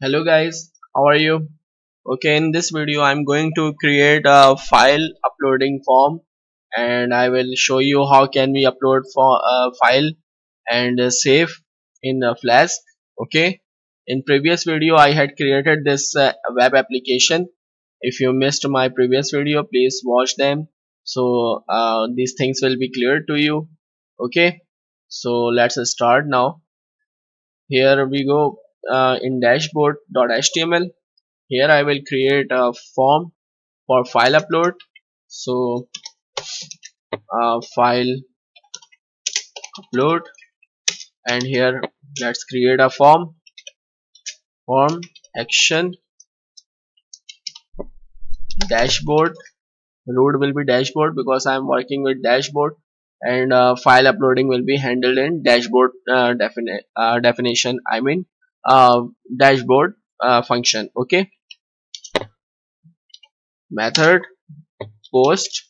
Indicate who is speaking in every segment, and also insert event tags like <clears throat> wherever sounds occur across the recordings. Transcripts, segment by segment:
Speaker 1: hello guys. How are you? Okay in this video I'm going to create a file uploading form and I will show you how can we upload for a file and save in a flask okay? In previous video I had created this uh, web application. If you missed my previous video please watch them. So uh, these things will be clear to you okay? So let's start now. Here we go uh, in dashboard.html here I will create a form for file upload. So uh, file upload. And here let's create a form. Form action dashboard. Route will be dashboard because I am working with dashboard. And uh, file uploading will be handled in dashboard uh, defini uh, definition I mean dashboard function okay? Method post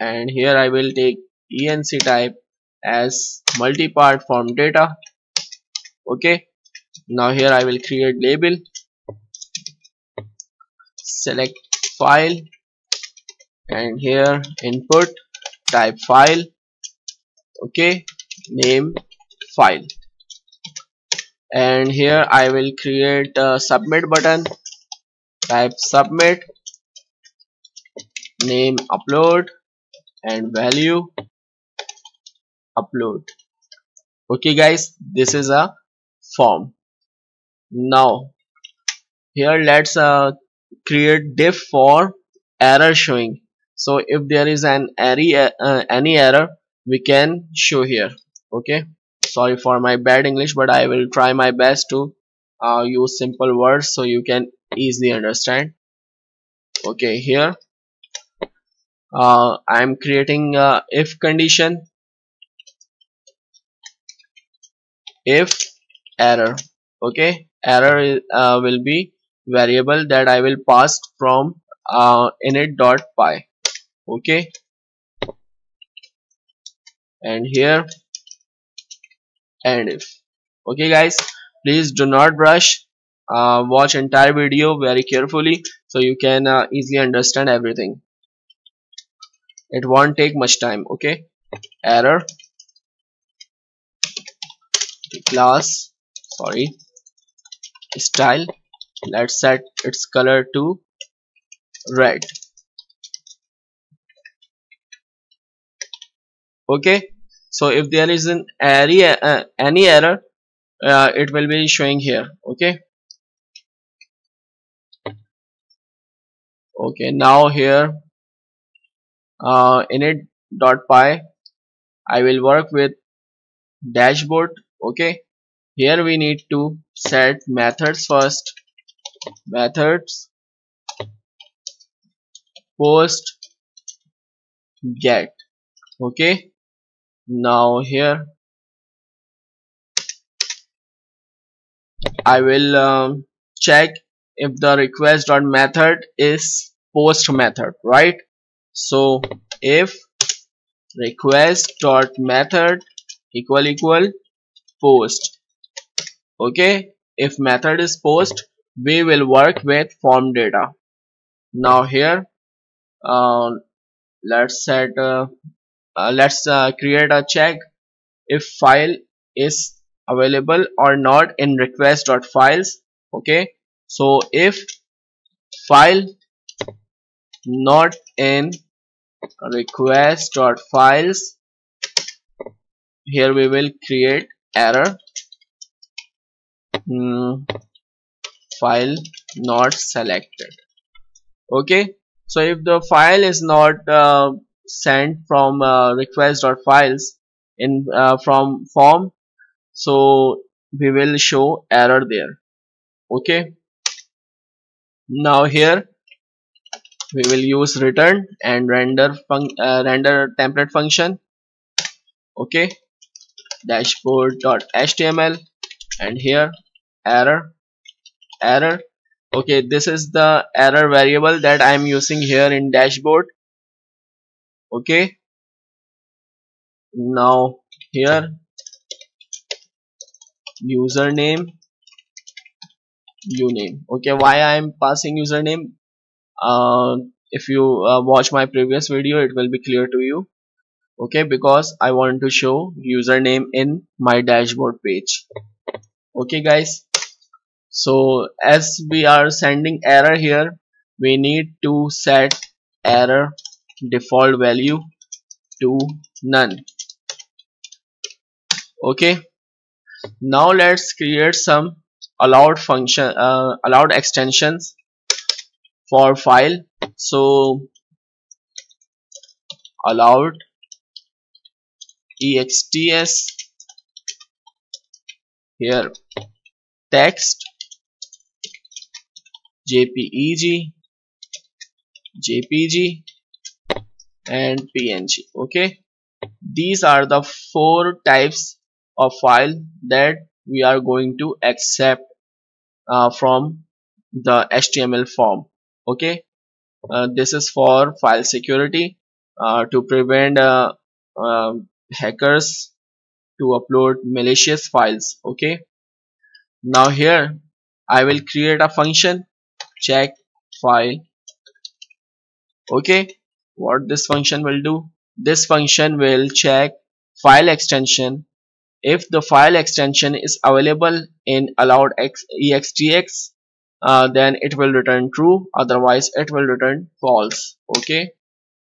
Speaker 1: and here I will take enc type as multi-part form data okay? Now here I will create label select file and here input type file okay? Name file and here I will create a submit button. Type submit name upload and value upload. Okay guys this is a form. Now here let's uh, create div for error showing. So if there is an uh, any error we can show here. Okay sorry for my bad English but I will try my best to uh, use simple words so you can easily understand. Okay here. Uh, I am creating a if condition. If error. Okay error uh, will be variable that I will pass from uh, init.py okay. And here and if. Okay guys please do not rush uh, watch entire video very carefully so you can uh, easily understand everything. It won't take much time okay? Error. Class sorry. Style. Let's set its color to red. Okay so if there is an area uh, any error uh, it will be showing here okay? Okay now here uh, init.py I will work with dashboard okay? Here we need to set methods first methods post get okay now here I will um, check if the request dot method is post method right? So if request dot method equal equal post okay? If method is post we will work with form data. Now here uh, let's set uh, uh, let's uh, create a check if file is available or not in request.files okay? So if file not in request.files here we will create error. Hmm, file not selected okay? So if the file is not uh, sent from uh, files in uh, from form. So we will show error there. Okay? Now here we will use return and render uh, render template function. Okay? Dashboard.html and here error error. Okay this is the error variable that I am using here in dashboard okay? Now here username uname. Okay why i am passing username? Uh, if you uh, watch my previous video it will be clear to you. Okay because I want to show username in my dashboard page. Okay guys? So as we are sending error here we need to set error default value to none. Okay. Now let's create some allowed function uh, allowed extensions for file. So allowed exts here. Text jpeg jpg and png okay? These are the four types of file that we are going to accept uh, from the HTML form okay? Uh, this is for file security uh, to prevent uh, um, hackers to upload malicious files okay? Now here I will create a function check file okay what this function will do? This function will check file extension. If the file extension is available in allowed exts uh, then it will return true. Otherwise it will return false. Okay?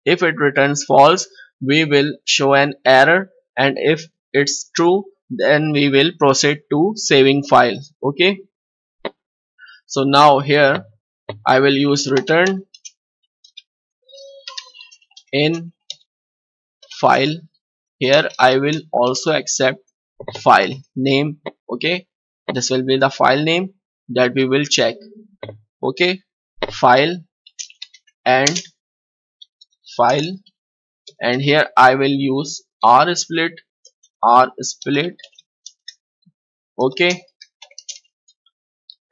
Speaker 1: If it returns false we will show an error. And if it's true then we will proceed to saving file. Okay? So now here I will use return in file. Here I will also accept file name okay? This will be the file name that we will check okay? File and file. And here I will use R split R split okay?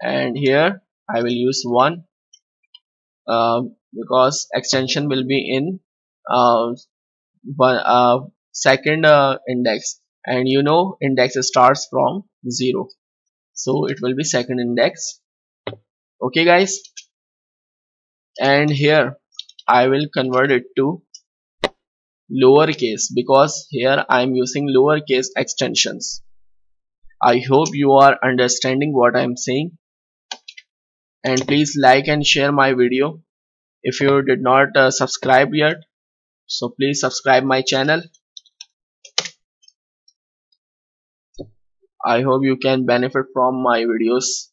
Speaker 1: And here I will use one uh, because extension will be in uh, one, uh, second uh, index. And you know index starts from 0 so it will be second index. Okay guys? And here I will convert it to lowercase because here I am using lowercase extensions. I hope you are understanding what I am saying. And please like and share my video. If you did not uh, subscribe yet so please subscribe my channel. I hope you can benefit from my videos.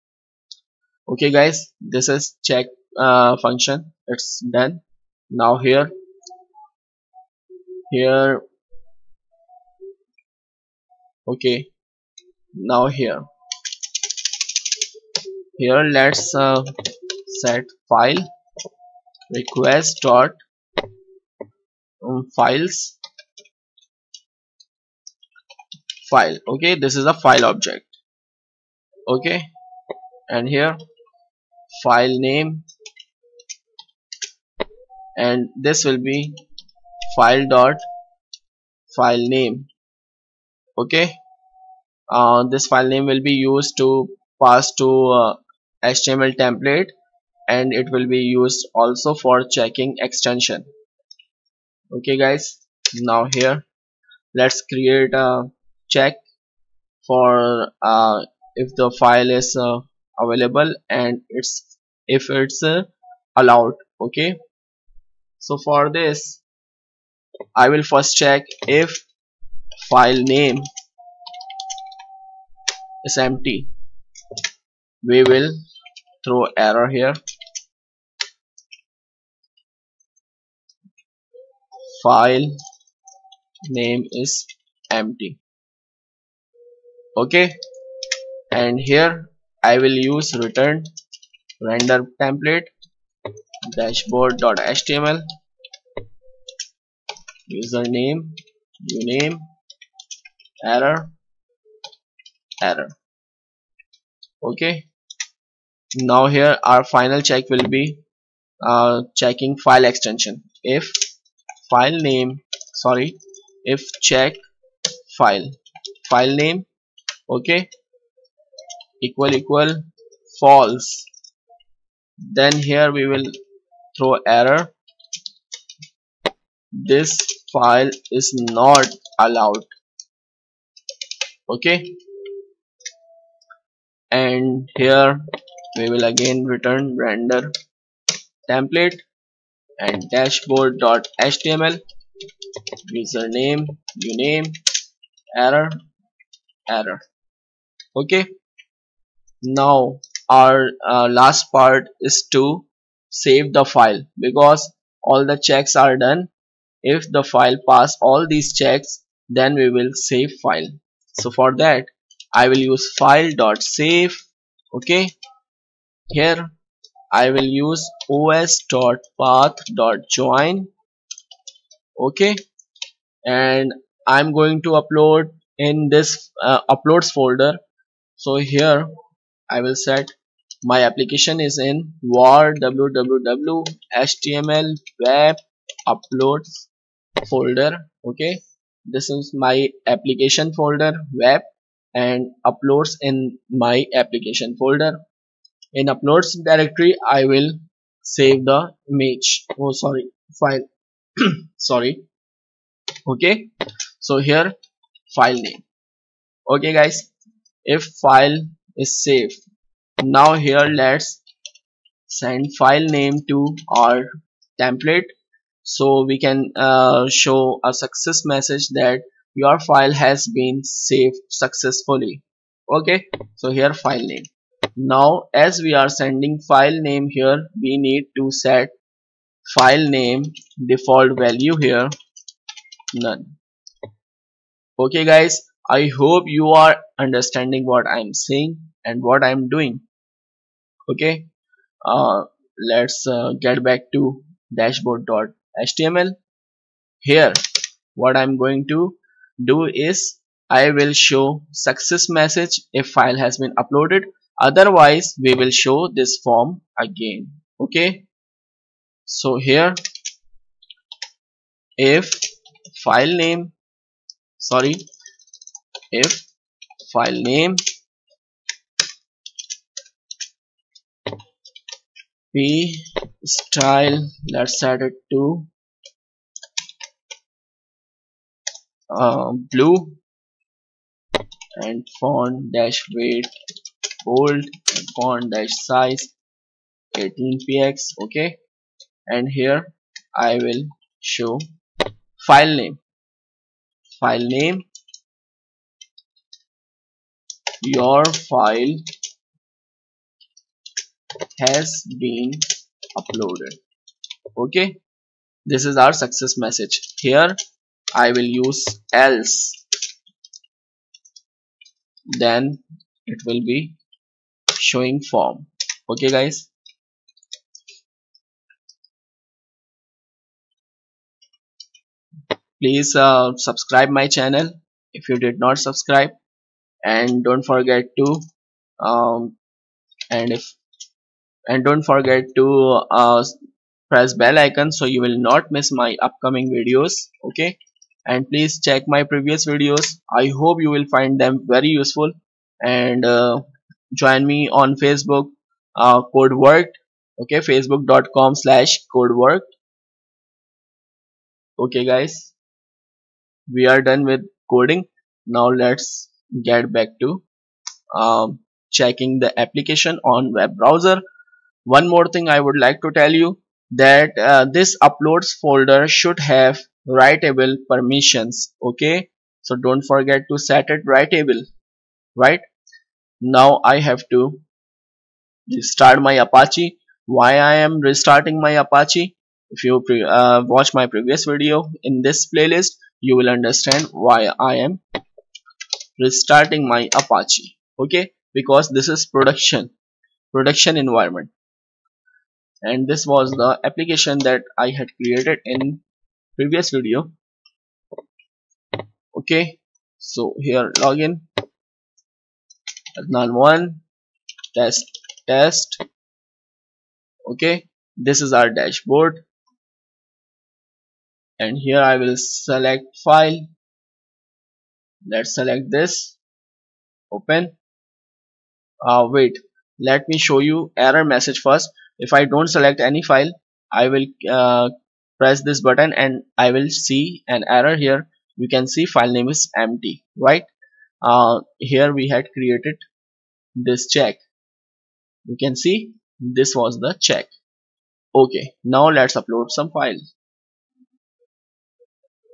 Speaker 1: Okay guys this is check uh, function. It's done. Now here here okay now here. Here let's uh, set file request dot um, files. File okay? This is a file object okay? And here file name. And this will be file dot file name okay? Uh, this file name will be used to pass to uh, HTML template and it will be used also for checking extension okay guys. Now here let's create a check for uh, if the file is uh, available and it's if it's uh, allowed. Okay? So for this I will first check if file name is empty. We will throw error here file name is empty. Okay? And here I will use return render template dashboard.html username uname error error. Okay? Now here our final check will be uh, checking file extension. If file name sorry if check file. File name okay equal equal false. Then here we will throw error. This file is not allowed okay. And here we will again return render template and dashboard.html username name error error. Okay? Now our uh, last part is to save the file because all the checks are done. If the file pass all these checks then we will save file. So for that I will use file.save okay? Here I will use os.path.join okay. And I'm going to upload in this uh, uploads folder. So here I will set my application is in var www html web uploads folder. Okay. This is my application folder web and uploads in my application folder in uploads directory I will save the image. Oh sorry. File. <clears throat> Sorry. Okay. So here file name. Okay guys. If file is saved now here let's send file name to our template. So we can uh, show a success message that your file has been saved successfully. Okay. So here file name now as we are sending file name here we need to set file name default value here. None. Okay guys. I hope you are understanding what I'm saying and what I'm doing. Okay? Uh, let's uh, get back to dashboard.html here what I'm going to do is I will show success message if file has been uploaded otherwise we will show this form again. Okay? So here if file name sorry if file name p style let's set it to uh, blue and font dash weight bold font dash size 18 px okay? And here I will show file name. File name your file has been uploaded okay? This is our success message. Here I will use else. Then it will be showing form. Okay guys? Please uh, subscribe my channel if you did not subscribe. And don't forget to um, and if and don't forget to uh, press bell icon so you will not miss my upcoming videos. Okay? And please check my previous videos. I hope you will find them very useful. And uh, join me on Facebook uh, codeworked okay facebook.com slash code codeworked okay guys. We are done with coding. Now let's get back to um, checking the application on web browser. One more thing I would like to tell you that uh, this uploads folder should have writable permissions. Okay? So don't forget to set it writable. Right now I have to restart my Apache. Why I am restarting my Apache? If you uh, watch my previous video in this playlist you will understand why I am restarting my Apache. Okay? Because this is production production environment. And this was the application that I had created in previous video. Okay? So here login Adnan1 test test. Okay. This is our dashboard. And here I will select file. Let's select this. Open. Uh, wait. Let me show you error message first. If I don't select any file I will uh, press this button and I will see an error here. You can see file name is empty right uh, here we had created this check. You can see this was the check. Okay now let's upload some files.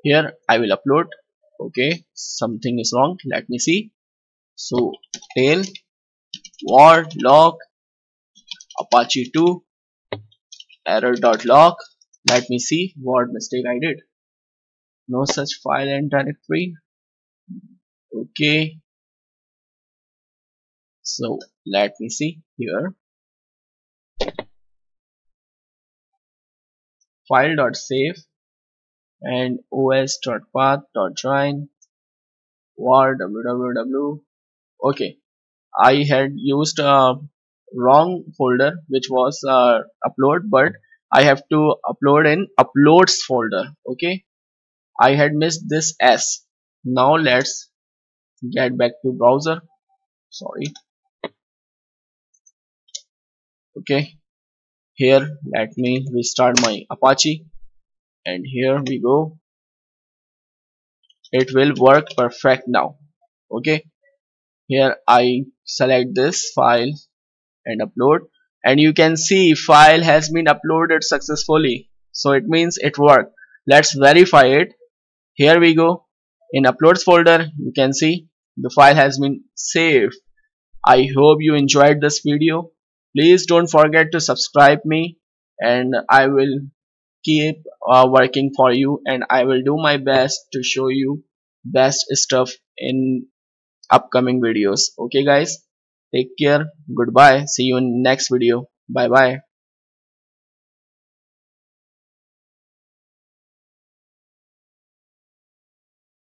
Speaker 1: Here I will upload. Okay something is wrong. Let me see. So tail var log apache 2 error.log let me see what mistake I did. No such file and directory okay. So let me see here. File.save and os.path.join var www. Okay. I had used a wrong folder which was uh, upload but I have to upload in uploads folder. Okay. I had missed this S. Now let's get back to browser. Sorry. Okay. Here let me restart my Apache. And here we go. It will work perfect now. Okay. Here I select this file and upload. And you can see file has been uploaded successfully. So it means it worked. Let's verify it. Here we go. In uploads folder you can see the file has been saved. I hope you enjoyed this video. Please don't forget to subscribe me and I will keep uh, working for you and I will do my best to show you best stuff in upcoming videos. Okay guys? Take care. Goodbye. See you in next video. Bye bye